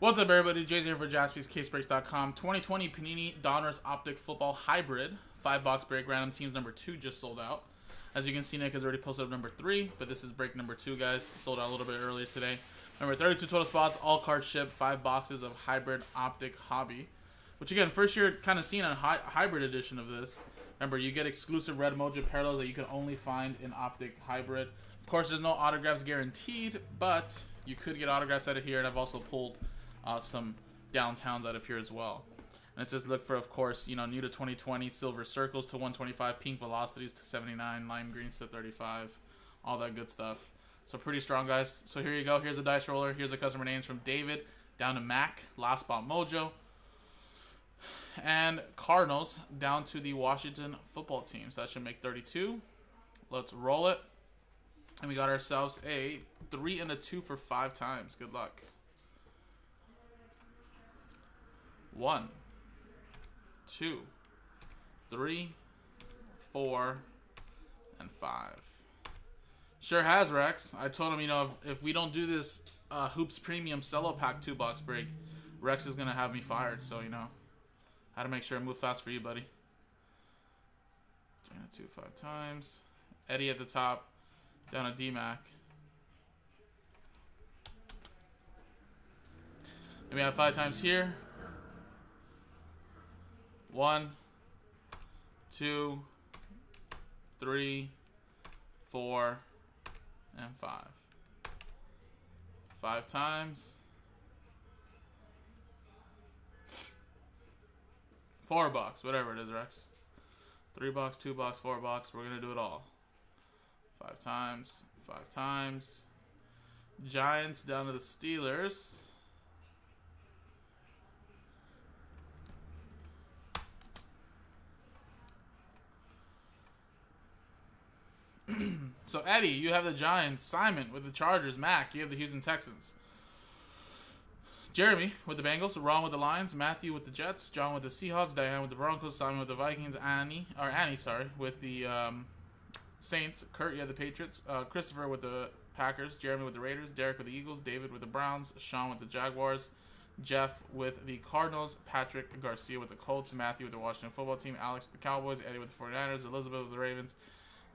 What's up, everybody? Jay's here for JaspysCaseBreaks.com. 2020 Panini Donruss Optic Football Hybrid. Five box break random teams number two just sold out. As you can see, Nick has already posted up number three, but this is break number two, guys. Sold out a little bit earlier today. Remember, 32 total spots, all cards shipped, five boxes of Hybrid Optic Hobby. Which, again, first year kind of seen a hy hybrid edition of this. Remember, you get exclusive red Mojo parallels that you can only find in Optic Hybrid. Of course, there's no autographs guaranteed, but you could get autographs out of here, and I've also pulled uh, some downtowns out of here as well. And it says look for, of course, you know, new to 2020, silver circles to 125, pink velocities to 79, lime greens to 35, all that good stuff. So pretty strong, guys. So here you go. Here's a dice roller. Here's the customer names from David down to Mac, last spot Mojo, and Cardinals down to the Washington football team. So that should make 32. Let's roll it. And we got ourselves a three and a two for five times. Good luck. One, two, three, four, and five. Sure has, Rex. I told him, you know, if, if we don't do this uh, Hoops Premium Cello Pack 2 box break, Rex is going to have me fired. So, you know, how to make sure I move fast for you, buddy. Three and two, five times. Eddie at the top, down to DMAC. And we have five times here. One, two, three, four, and five. Five times. Four bucks, whatever it is, Rex. Three bucks, two bucks, four bucks. We're gonna do it all. Five times, five times. Giants down to the Steelers. So Eddie, you have the Giants. Simon with the Chargers. Mac, you have the Houston Texans. Jeremy with the Bengals. Ron with the Lions. Matthew with the Jets. John with the Seahawks. Diane with the Broncos. Simon with the Vikings. Annie or Annie, sorry, with the um, Saints. Kurt, you have the Patriots. Uh, Christopher with the Packers. Jeremy with the Raiders. Derek with the Eagles. David with the Browns. Sean with the Jaguars. Jeff with the Cardinals, Patrick Garcia with the Colts, Matthew with the Washington football team, Alex with the Cowboys, Eddie with the 49ers, Elizabeth with the Ravens,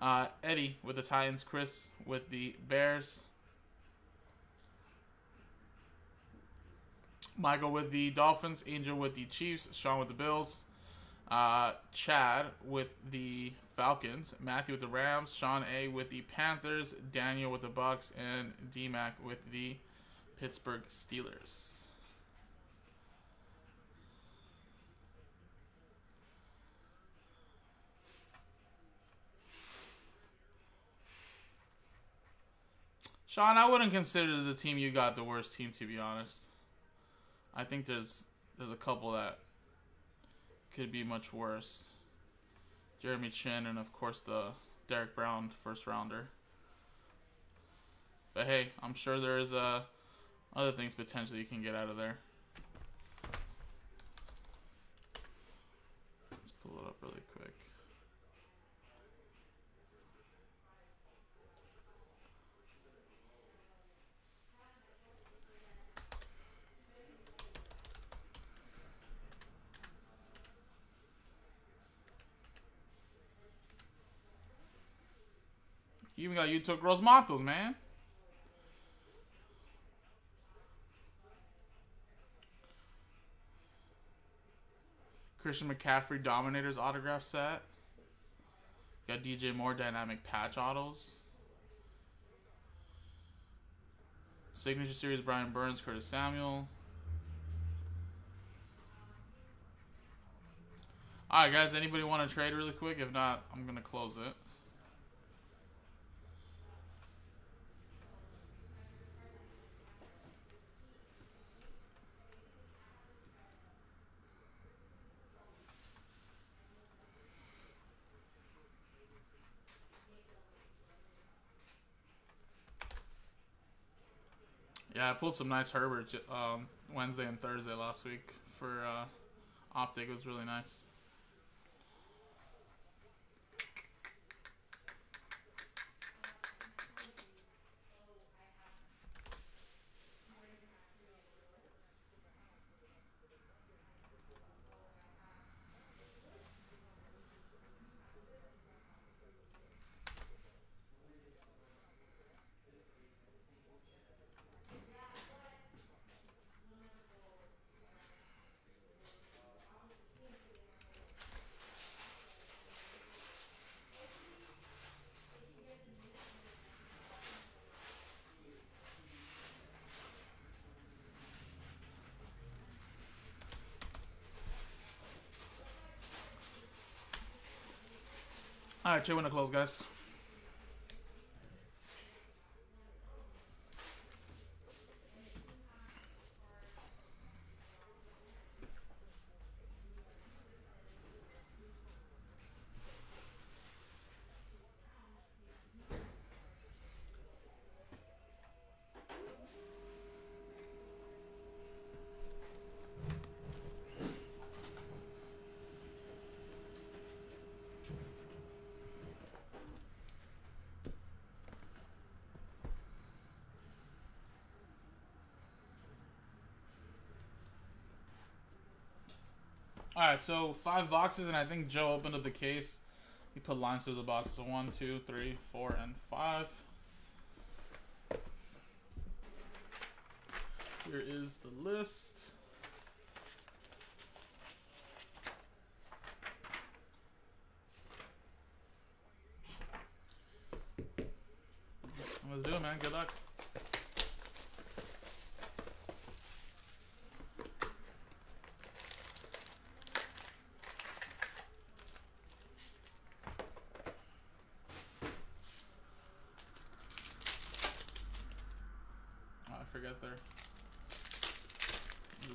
uh, Eddie with the Titans, Chris with the Bears, Michael with the Dolphins, Angel with the Chiefs, Sean with the Bills, uh, Chad with the Falcons, Matthew with the Rams, Sean A with the Panthers, Daniel with the Bucks, and DMAC with the Pittsburgh Steelers. Sean, I wouldn't consider the team you got the worst team to be honest. I think there's there's a couple that could be much worse. Jeremy Chinn and of course the Derrick Brown first rounder. But hey, I'm sure there's uh, other things potentially you can get out of there. Let's pull it up really quick. You even got Yetur Matos, man. Christian McCaffrey Dominators autograph set. Got DJ Moore dynamic patch autos. Signature Series Brian Burns, Curtis Samuel. Alright guys, anybody want to trade really quick? If not, I'm going to close it. Yeah, I pulled some nice Herberts um, Wednesday and Thursday last week for uh, Optic. It was really nice. All right, Jay, when to close, guys. All right, so five boxes, and I think Joe opened up the case. He put lines through the box. So one, two, three, four, and five. Here is the list. Let's do it, man. Good luck. Forget there.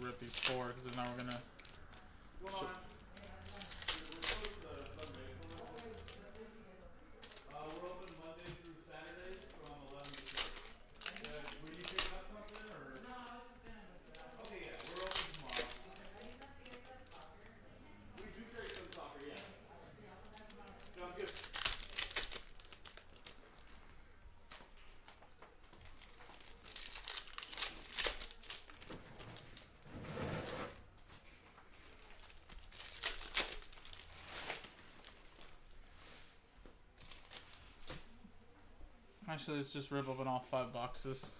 Rip these four because now we're gonna. Uh, we're open Monday through Saturday from 11 to 6. Uh, were you picking up something or? No, I was just gonna. Okay, yeah, we're open tomorrow. We do trade some soccer, yeah. Sounds good. Actually, let's just rip open all five boxes.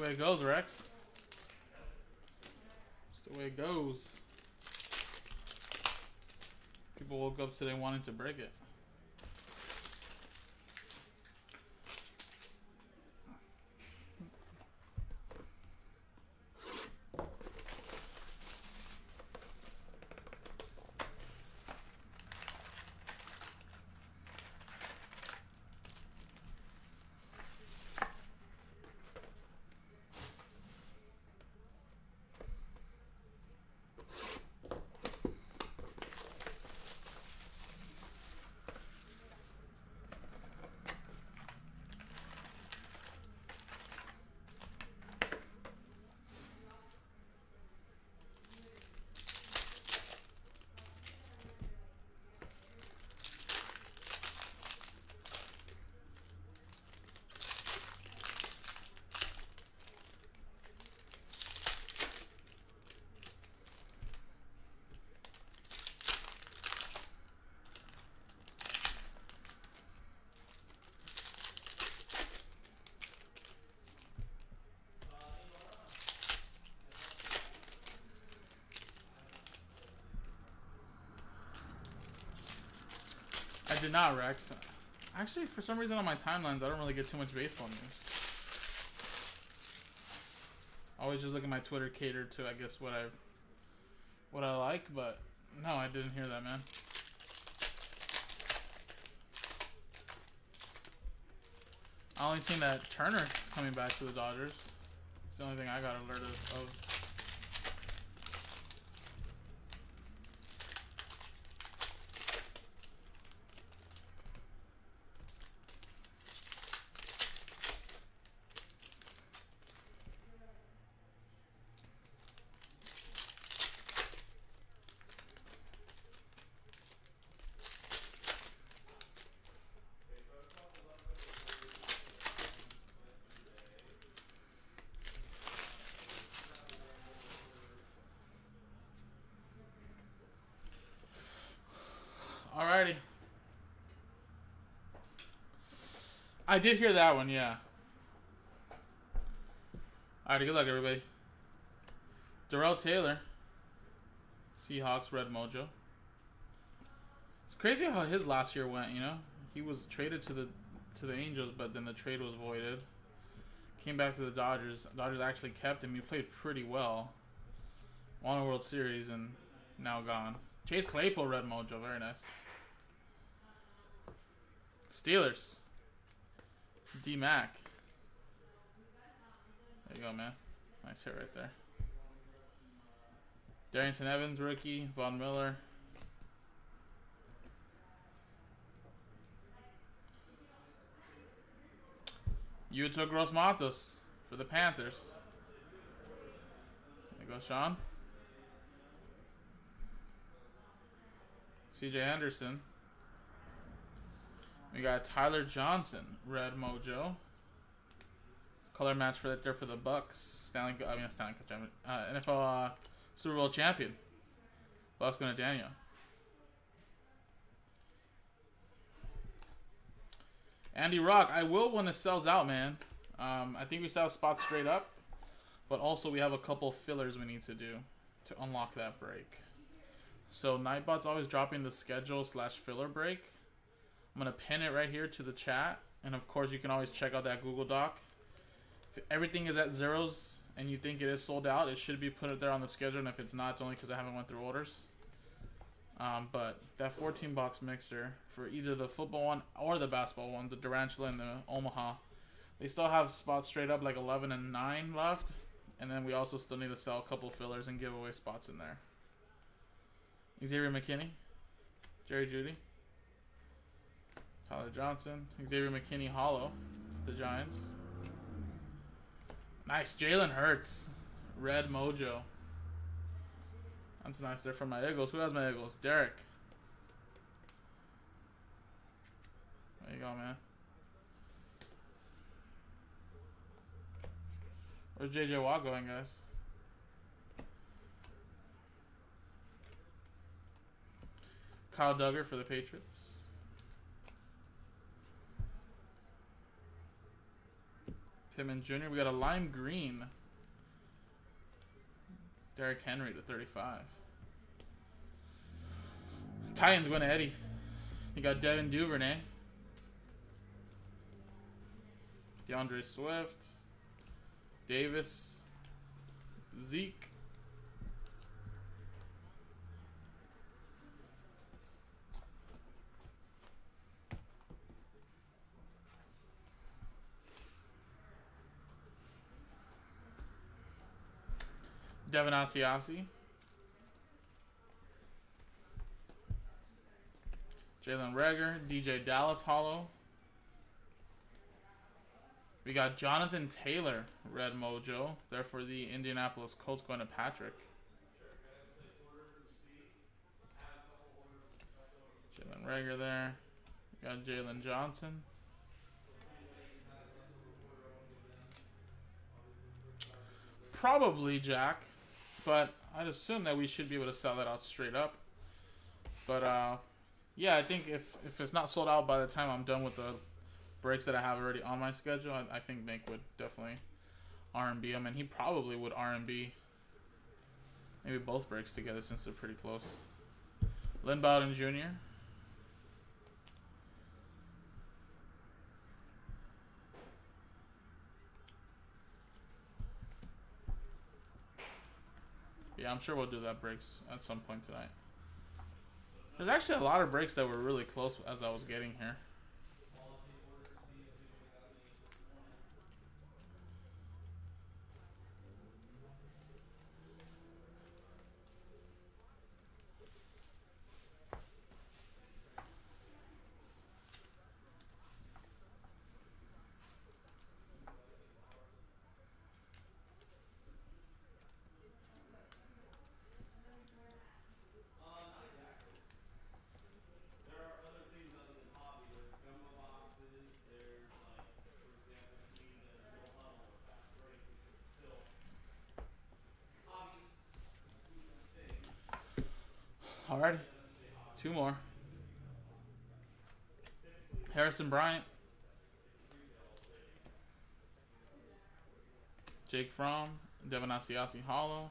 The way it goes, Rex. That's the way it goes. People woke up today wanting to break it. Did not, Rex. Actually, for some reason on my timelines, I don't really get too much baseball news. I always just look at my Twitter catered to, I guess, what I what I like, but no, I didn't hear that, man. I only seen that Turner coming back to the Dodgers. It's the only thing I got alerted of. Alrighty. I did hear that one, yeah. Alrighty, good luck, everybody. Darrell Taylor. Seahawks, Red Mojo. It's crazy how his last year went, you know? He was traded to the to the Angels, but then the trade was voided. Came back to the Dodgers. Dodgers actually kept him. He played pretty well. Won a World Series and now gone. Chase Claypool, Red Mojo. Very nice. Steelers. D Mac. There you go, man. Nice hit right there. Darrynton Evans, rookie. Von Miller. Yetur Gross-Matos for the Panthers. There you go, Sean. CJ Henderson. We got Tyler Johnson, Red Mojo. Color match for that there for the Bucks. Stanley, I mean Stanley Cup uh, NFL uh, Super Bowl champion. Bucks going to Daniel. Andy Rock, I will when it sells out, man. Um, I think we sell spots straight up, but also we have a couple fillers we need to do to unlock that break. So Nightbot's always dropping the schedule slash filler break. I'm gonna pin it right here to the chat, and of course you can always check out that Google Doc. If everything is at zeros and you think it is sold out, it should be put it there on the schedule. And if it's not, it's only because I haven't went through orders. Um, but that 14 box mixer for either the football one or the basketball one, the Durantula and the Omaha, they still have spots straight up like 11 and 9 left. And then we also still need to sell a couple fillers and give away spots in there. Xavier McKinney, Jerry Jeudy, Tyler Johnson, Xavier McKinney Hollow, the Giants. Nice, Jalen Hurts, Red Mojo. That's nice They're from my Eagles. Who has my Eagles? Derek. There you go, man. Where's JJ Watt going, guys? Kyle Dugger for the Patriots. Pittman Jr. We got a lime green. Derrick Henry to 35. Titans going to Eddie. You got Devin Duvernay. DeAndre Swift. Davis. Zeke. Devin Asiasi. Jalen Reagor, DJ Dallas Hollow. We got Jonathan Taylor, Red Mojo. There for the Indianapolis Colts going to Patrick. Jalen Reagor there. We got Jalen Johnson. Probably Jack. But I'd assume that we should be able to sell that out straight up. But uh, yeah, I think if if it's not sold out by the time I'm done with the breaks that I have already on my schedule, I, I think Nick would definitely R&B him, and he probably would R&B maybe both breaks together since they're pretty close. Lynn Bowden Jr. Yeah, I'm sure we'll do that breaks at some point tonight. There's actually a lot of breaks that were really close as I was getting here. Alrighty. Two more. Harrison Bryant. Jake Fromm. Devin Asiasi Hollow.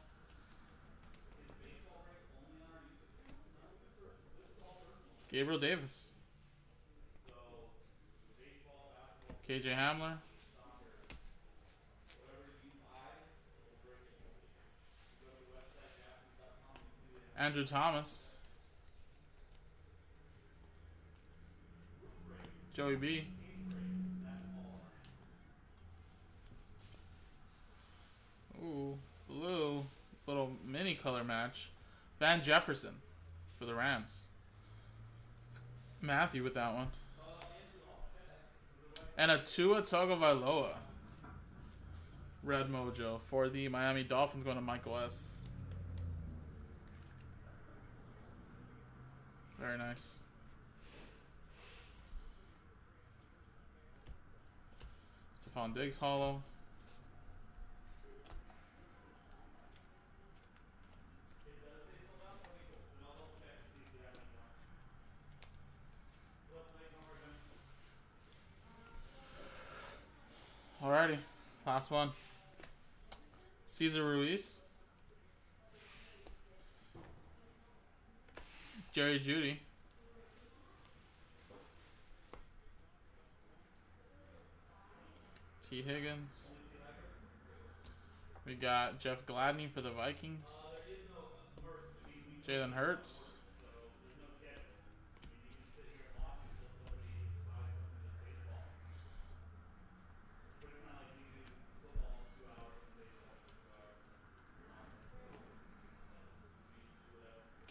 Gabriel Davis. KJ Hamler. Andrew Thomas. Joey B. Ooh, blue. Little mini color match. Van Jefferson for the Rams. Matthew with that one. And a Tua Tagovailoa. Red Mojo for the Miami Dolphins going to Michael S. Very nice. Stefon Diggs hollow. Alrighty, last one. Cesar Ruiz. Jerry Jeudy. Tee Higgins. We got Jeff Gladney for the Vikings. Jalen Hurts.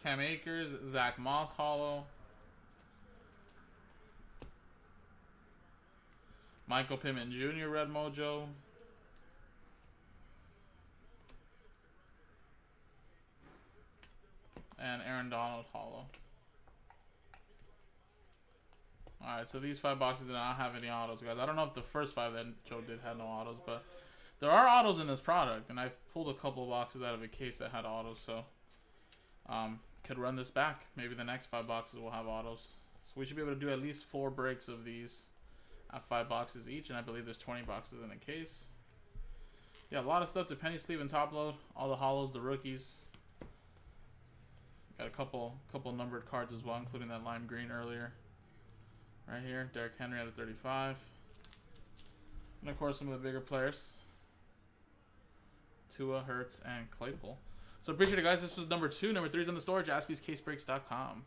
Cam Akers, Zach Moss Hollow. Michael Pittman Jr. Red Mojo. And Aaron Donald Hollow. Alright, so these five boxes did not have any autos, guys. I don't know if the first five that Joe did had no autos, but there are autos in this product, and I've pulled a couple of boxes out of a case that had autos, so um, could run this back. Maybe the next five boxes will have autos. So we should be able to do at least four breaks of these at five boxes each, and I believe there's 20 boxes in a case. Yeah, a lot of stuff to penny sleeve and top load. All the hollows, the rookies. Got a couple couple numbered cards as well, including that lime green earlier. Right here, Derrick Henry at a 35. And of course, some of the bigger players. Tua, Hurts, and Claypool. So appreciate it, guys. This was number two. Number three is on the store, jaspyscasebreaks.com.